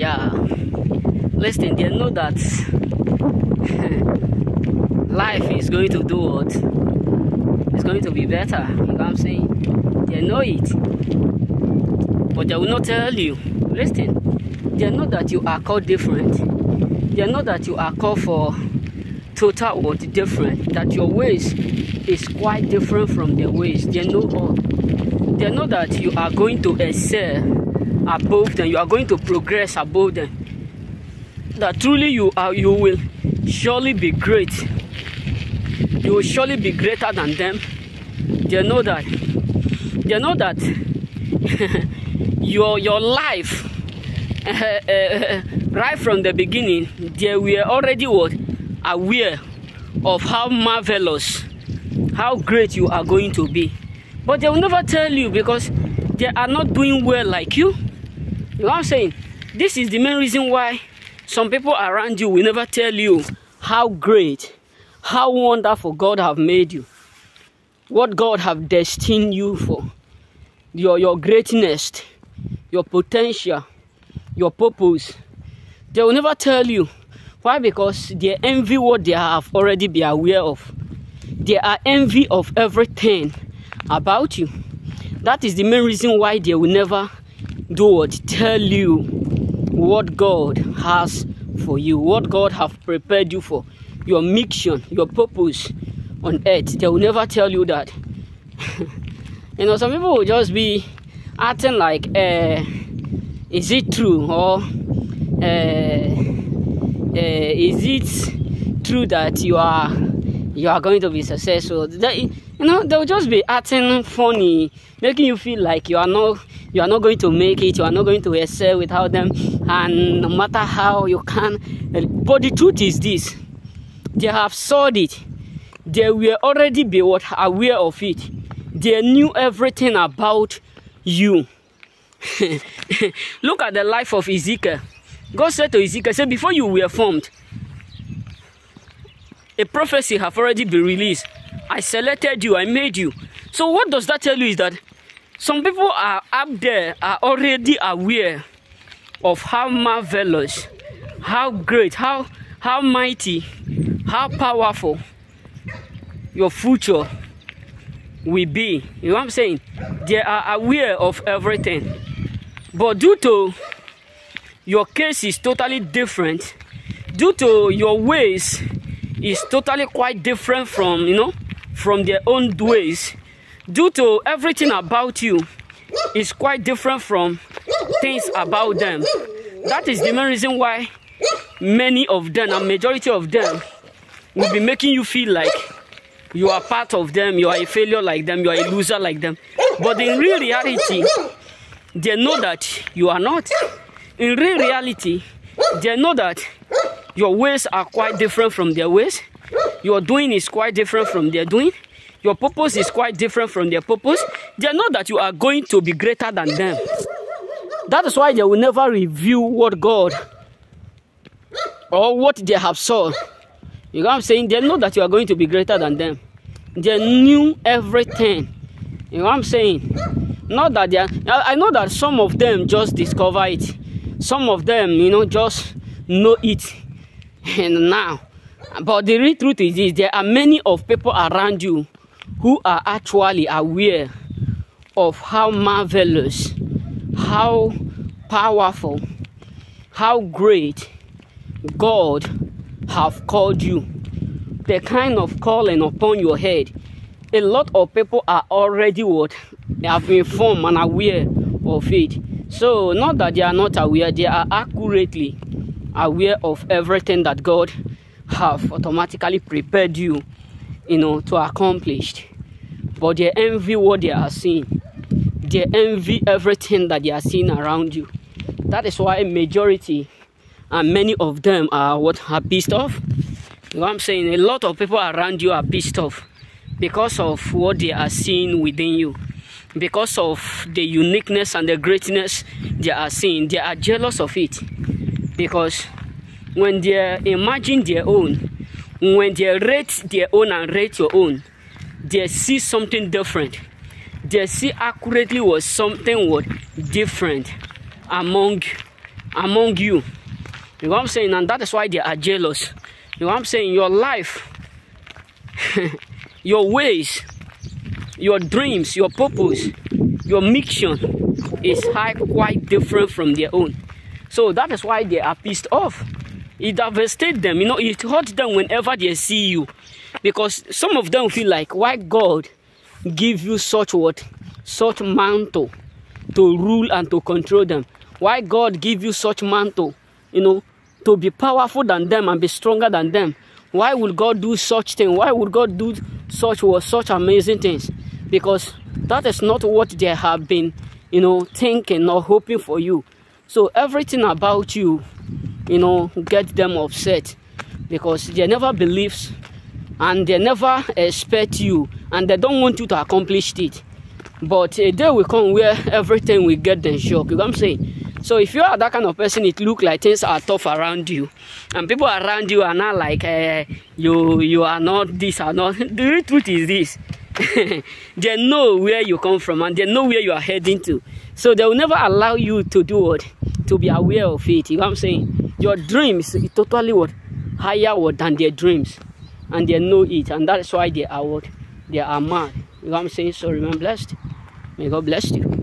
Yeah. Listen, they know that life is going to do what? It's going to be better. You know what I'm saying? They know it. But they will not tell you. Listen, they know that you are called different. They know that you are called for total what different. That your ways is quite different from their ways. They know all. They know that you are going to excel above them. You are going to progress above them. That truly you are you will surely be great. You will surely be greater than them. They know that. They know that your your life uh, uh, right from the beginning they were already what aware of how marvelous how great you are going to be but they will never tell you because they are not doing well like you you know what i'm saying? This is the main reason why some people around you will never tell you how great how wonderful god have made you what god have destined you for your your greatness your potential your purpose. They will never tell you. Why? Because they envy what they have already be aware of. They are envy of everything about you. That is the main reason why they will never what tell you what god has for you what god have prepared you for your mission your purpose on earth. They will never tell you that. You know some people will just be acting like uh, is it true or uh, uh, is it true that you are you are going to be successful? They, you know they'll just be acting funny making you feel like you are not you are not going to make it you are not going to excel without them. And no matter how you can but the truth is this. They have sought it. They were already be what aware of it. They knew everything about you. Look at the life of ezekiel. God said to ezekiel say before you were formed a prophecy have already been released. I selected you i made you. So what does that tell you is that some people are up there are already aware of how marvelous how great how how mighty how powerful your future will be. You know what i'm saying? They are aware of everything. But due to your case is totally different due to your ways is totally quite different from you know from their own ways due to everything about you is quite different from things about them. That is the main reason why many of them and majority of them will be making you feel like you are part of them you are a failure like them you are a loser like them. But in real reality they know that you are not. In real reality they know that your ways are quite different from their ways. Your doing is quite different from their doing your purpose is quite different from their purpose. They know that you are going to be greater than them. That is why they will never review what god or what they have saw. You know what i'm saying? They know that you are going to be greater than them. They knew everything. You know what i'm saying? Not that they are i know that some of them just discover it. Some of them you know just know it. And now but the real truth is this there are many of people around you who are actually aware of how marvelous how powerful how great god have called you. The kind of calling upon your head. A lot of people are already what? Have been informed and aware of it. So not that they are not aware they are accurately aware of everything that god have automatically prepared you you know to accomplish but they envy what they are seeing. They envy everything that they are seeing around you. That is why a majority and many of them are what are pissed off. You know what i'm saying? A lot of people around you are pissed off because of what they are seeing within you. Because of the uniqueness and the greatness they are seeing. They are jealous of it. Because when they imagine their own when they rate their own and rate your own they see something different they see accurately was something what different among among you. You know what I'm saying? And that is why they are jealous. You know what I'm saying? Your life, your ways, your dreams, your purpose, your mission is high, quite different from their own. So that is why they are pissed off. It devastates them, you know, it hurts them whenever they see you. Because some of them feel like, why God give you such what? Such mantle to rule and to control them. Why God give you such mantle, you know, to be powerful than them and be stronger than them. Why would God do such thing? Why would God do such was such amazing things? Because that is not what they have been, you know, thinking or hoping for you. So everything about you, you know, get them upset because they never believes and they never expect you and they don't want you to accomplish it. But a day will come where everything will get them shocked. You know what I'm saying? So if you are that kind of person, it look like things are tough around you, and people around you are not like uh, you you are not this or not. The truth is this: they know where you come from and they know where you are heading to. So they will never allow you to do what to be aware of it. You know what I'm saying? Your dreams is totally what higher what than their dreams, and they know it, and that's why they are what they are mad. You know what I'm saying? So remember blessed. May God bless you.